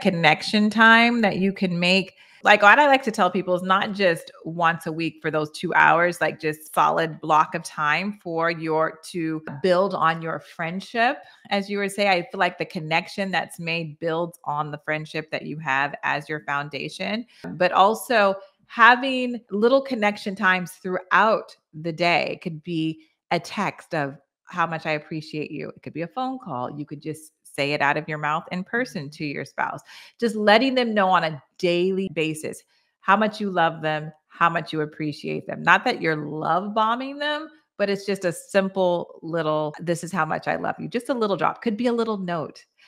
connection time that you can make like what I like to tell people is not just once a week for those two hours, like just solid block of time for your to build on your friendship. As you would say, I feel like the connection that's made builds on the friendship that you have as your foundation, but also having little connection times throughout the day it could be a text of how much I appreciate you. It could be a phone call. You could just say it out of your mouth in mm-hmm. person to your spouse. Just letting them know on a daily basis how much you love them, how much you appreciate them. Not that you're love bombing them, but it's just a simple little, this is how much I love you. Just a little drop. Could be a little note.